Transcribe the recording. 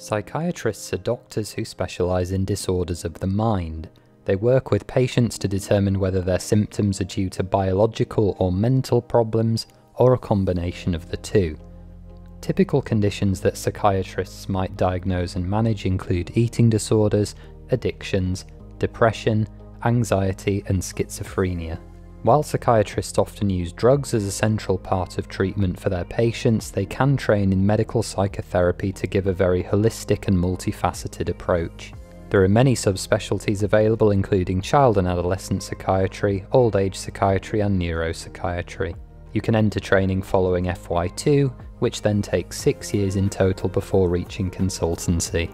Psychiatrists are doctors who specialise in disorders of the mind. They work with patients to determine whether their symptoms are due to biological or mental problems, or a combination of the two. Typical conditions that psychiatrists might diagnose and manage include eating disorders, addictions, depression, anxiety, and schizophrenia. While psychiatrists often use drugs as a central part of treatment for their patients, they can train in medical psychotherapy to give a very holistic and multifaceted approach. There are many subspecialties available, including child and adolescent psychiatry, old age psychiatry, and neuropsychiatry. You can enter training following FY2, which then takes six years in total before reaching consultancy.